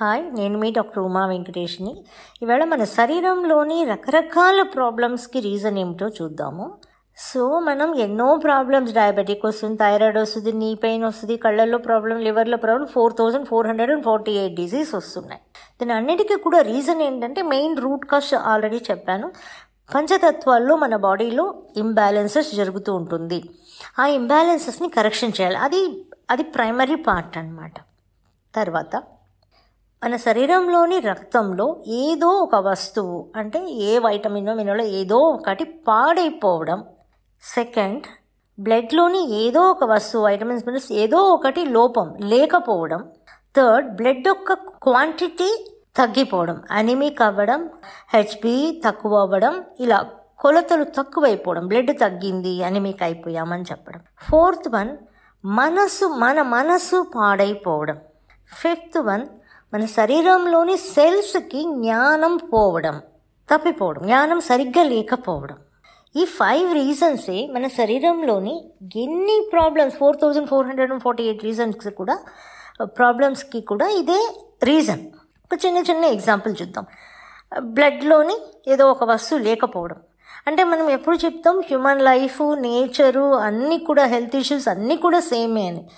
Hi నేను మీ doctor Uma వెంకటేష్ని. ఇవాళ మన శరీరంలోని రకరకాల ప్రాబ్లమ్స్కి రీజన్ ఏమిటో చూద్దాము. సో మనం ఎన్నో ప్రాబ్లమ్స్ డయాబెటిక్ వస్తుంది థైరాయిడ్ వస్తుంది నీ పెయిన్ వస్తుంది కళ్ళల్లో problem లివర్లో problem four thousand four hundred and forty eight disease వస్తున్నాయి. దీని అన్నిటికీ కూడా రీజన్ ఏంటంటే మెయిన్ రూట్ కాస్ట్ ఆల్రెడీ చెప్పాను. పంచతత్వాల్లో మన బాడీలో ఇంబ్యాలెన్సెస్ జరుగుతూ ఉంటుంది. ఆ ఇంబ్యాలెన్సెస్ని కరెక్షన్ చేయాలి. అది అది ప్రైమరీ పార్ట్ అన్నమాట. తర్వాత మన శరీరంలోని రక్తంలో ఏదో ఒక వస్తువు అంటే ఏ వైటమినో మినరల్ ఏదో ఒకటి పాడైపోవడం. సెకండ్ బ్లడ్లోని ఏదో ఒక వస్తువు వైటమిన్స్ మినరల్స్ ఏదో ఒకటి లోపం లేకపోవడం. థర్డ్ బ్లడ్ యొక్క క్వాంటిటీ తగ్గిపోవడం. అనిమిక్ అవ్వడం హెచ్బి తక్కువ అవ్వడం ఇలా కొలతలు తక్కువైపోవడం. బ్లడ్ తగ్గింది అనిమిక్ అయిపోయామని చెప్పడం. ఫోర్త్ వన్ మనసు మన మనసు పాడైపోవడం. ఫిఫ్త్ వన్ మన శరీరంలోని సెల్స్కి జ్ఞానం పోవడం తప్పిపోవడం జ్ఞానం సరిగ్గా లేకపోవడం. ఈ ఫైవ్ రీజన్సే మన శరీరంలోని ఎన్ని problems four thousand four hundred and forty eight reasons కూడా ప్రాబ్లమ్స్కి కూడా ఇదే రీజన్. ఒక చిన్న చిన్న ఎగ్జాంపుల్ చూద్దాం. బ్లడ్లోని ఏదో ఒక వస్తువు లేకపోవడం. అంటే మనం ఎప్పుడు చెప్తాం హ్యూమన్ లైఫ్ నేచరు అన్నీ కూడా హెల్త్ ఇష్యూస్ అన్నీ కూడా సేమే అని.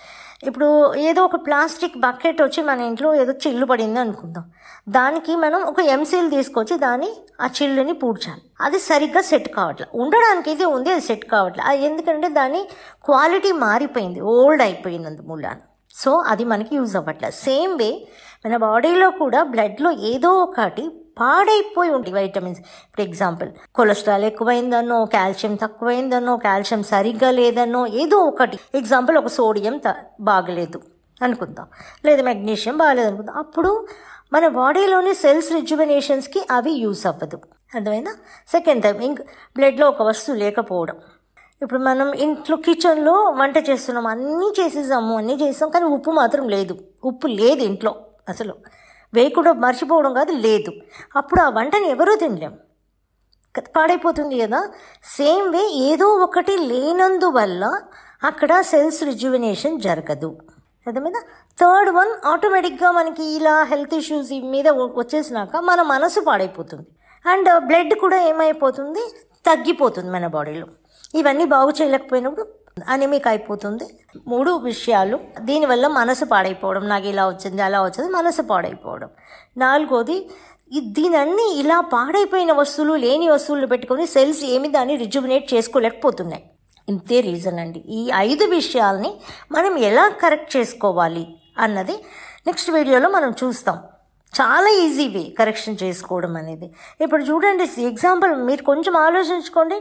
ఇప్పుడు ఏదో ఒక ప్లాస్టిక్ బకెట్ వచ్చి మన ఇంట్లో ఏదో చిల్లు పడింది అనుకుందాం. దానికి మనం ఒక ఎంసీల్ తీసుకొచ్చి దాన్ని ఆ చిల్లుని పూడ్చాలి. అది సరిగ్గా సెట్ కావట్లేదు ఉండడానికి ఇది ఉంది అది సెట్ కావట్లేదు అది ఎందుకంటే దాని క్వాలిటీ మారిపోయింది ఓల్డ్ అయిపోయింది అందుమూలాన సో అది మనకి యూజ్ అవ్వట్లేదు సేమ్ వే మన బాడీలో కూడా బ్లడ్లో ఏదో ఒకటి పాడైపోయి ఉంటాయి వైటమిన్స్ ఇప్పుడు ఎగ్జాంపుల్ కొలెస్ట్రాల్ ఎక్కువైందనో కాల్షియం తక్కువైందనో కాల్షియం సరిగ్గా లేదనో ఏదో ఒకటి. ఎగ్జాంపుల్ ఒక సోడియం త బాగలేదు అనుకుందాం. లేదా మెగ్నీషియం బాగలేదు అనుకుందాం. అప్పుడు మన బాడీలోని సెల్స్ రిజ్యువనేషన్స్కి అవి యూస్ అవ్వదు. అర్థమైందా? సెకండ్ టైం ఇంక బ్లడ్లో ఒక వస్తువు లేకపోవడం. ఇప్పుడు మనం ఇంట్లో కిచెన్లో వంట చేస్తున్నాం అన్నీ చేసేసాము అన్నీ చేసాం కానీ ఉప్పు మాత్రం లేదు. ఉప్పు లేదు ఇంట్లో అసలు. వేయకుండా మర్చిపోవడం కాదు లేదు. అప్పుడు ఆ వంటని ఎవరూ తినలేం. పాడైపోతుంది కదా. సేమ్ వే ఏదో ఒకటి లేనందువల్ల అక్కడ సెల్స్ రిజ్యువినేషన్ జరగదు. అర్థమైందా? థర్డ్ వన్ ఆటోమేటిక్గా మనకి ఇలా హెల్త్ ఇష్యూస్ మీద వచ్చేసినాక మన మనసు పాడైపోతుంది. అండ్ బ్లడ్ కూడా ఏమైపోతుంది? తగ్గిపోతుంది మన బాడీలో. ఇవన్నీ బాగు చేయలేకపోయినప్పుడు అనిమిక్ అయిపోతుంది మూడు విషయాలు. దీనివల్ల మనసు పాడైపోవడం. నాకు ఇలా వచ్చింది అలా వచ్చింది మనసు పాడైపోవడం. నాలుగోది దీనన్నీ ఇలా పాడైపోయిన వస్తువులు లేని వస్తువులు పెట్టుకొని సెల్స్ ఏమి దాన్ని రిజుమినేట్ చేసుకోలేకపోతున్నాయి. ఇంతే రీజన్ అండి. ఈ ఐదు విషయాల్ని మనం ఎలా కరెక్ట్ చేసుకోవాలి అన్నది నెక్స్ట్ వీడియోలో మనం చూస్తాం. చాలా ఈజీ వే కరెక్షన్ చేసుకోవడం అనేది. ఇప్పుడు చూడండి ఎగ్జాంపుల్ మీరు కొంచెం ఆలోచించుకోండి.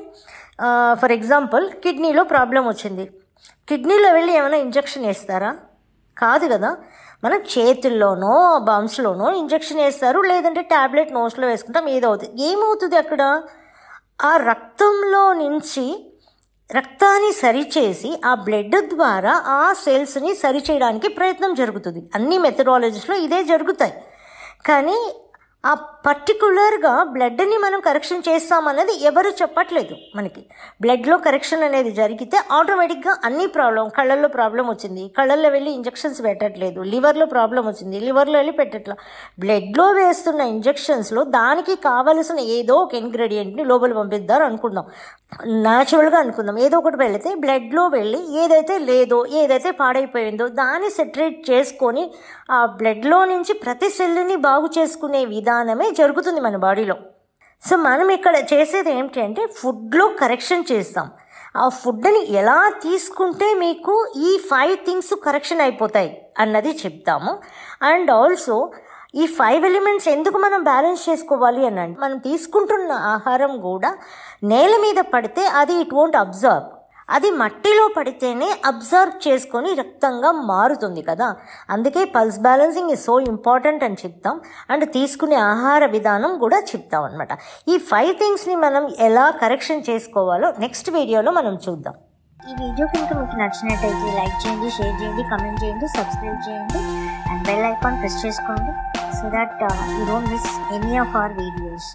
ఫర్ ఎగ్జాంపుల్ కిడ్నీలో ప్రాబ్లం వచ్చింది. కిడ్నీలో వెళ్ళి ఏమైనా ఇంజెక్షన్ వేస్తారా? కాదు కదా. మనం చేతుల్లోనో బంప్స్లోనో ఇంజెక్షన్ వేస్తారు. లేదంటే ట్యాబ్లెట్ నోస్లో వేసుకుంటాం. ఏదో అవుతుంది ఏమవుతుంది అక్కడ? ఆ రక్తంలో నుంచి రక్తాన్ని సరిచేసి ఆ బ్లడ్ ద్వారా ఆ సెల్స్ని సరిచేయడానికి ప్రయత్నం జరుగుతుంది. అన్ని మెథడాలజీస్లో ఇదే జరుగుతాయి. కానీ ఆ పర్టికులర్గా బ్లడ్ని మనం కరెక్షన్ చేస్తామన్నది ఎవరు చెప్పట్లేదు మనకి. బ్లడ్లో కరెక్షన్ అనేది జరిగితే ఆటోమేటిక్గా అన్ని ప్రాబ్లం కళ్ళల్లో ప్రాబ్లం వచ్చింది. కళ్ళల్లో వెళ్ళి ఇంజెక్షన్స్ పెట్టట్లేదు. లివర్లో ప్రాబ్లం వచ్చింది. లివర్లో వెళ్ళి పెట్టట్లా. బ్లడ్లో వేస్తున్న ఇంజెక్షన్స్లో దానికి కావలసిన ఏదో ఒక ఇంగ్రీడియంట్ని లోపల పంపిద్దారు అనుకుందాం. న్యాచురల్గా అనుకుందాం. ఏదో ఒకటి వెళితే బ్లడ్లో వెళ్ళి ఏదైతే లేదో ఏదైతే పాడైపోయిందో దాన్ని సెటరేట్ చేసుకొని ఆ బ్లడ్లో నుంచి ప్రతి సెల్ని బాగు చేసుకునే విధానం విధానమే జరుగుతుంది మన బాడీలో. సో మనం ఇక్కడ చేసేది ఏమిటి అంటే ఫుడ్లో కరెక్షన్ చేస్తాం. ఆ ఫుడ్ని ఎలా తీసుకుంటే మీకు ఈ ఫైవ్ థింగ్స్ కరెక్షన్ అయిపోతాయి అన్నది చెప్తాము. అండ్ ఆల్సో ఈ ఫైవ్ ఎలిమెంట్స్ ఎందుకు మనం బ్యాలెన్స్ చేసుకోవాలి అని అంటే మనం తీసుకుంటున్న ఆహారం కూడా నేల మీద పడితే అది ఇట్ వోంట్ అబ్జర్వ్ అది మట్టిలో పడితేనే అబ్జర్వ్ చేసుకొని రక్తంగా మారుతుంది కదా. అందుకే pulse balancing is so important అని చెప్తాం. అండ్ తీసుకునే ఆహార విధానం కూడా చెప్తాం అనమాట ఈ ఫైవ్ థింగ్స్ని మనం ఎలా కరెక్షన్ చేసుకోవాలో నెక్స్ట్ వీడియోలో మనం చూద్దాం. ఈ వీడియో కనుక మీకు నచ్చినట్టయితే లైక్ చేయండి షేర్ చేయండి కమెంట్ చేయండి సబ్స్క్రైబ్ చేయండి అండ్ బెల్ ఐకాన్ ప్రెస్ చేసుకోండి so that you don't miss any of our videos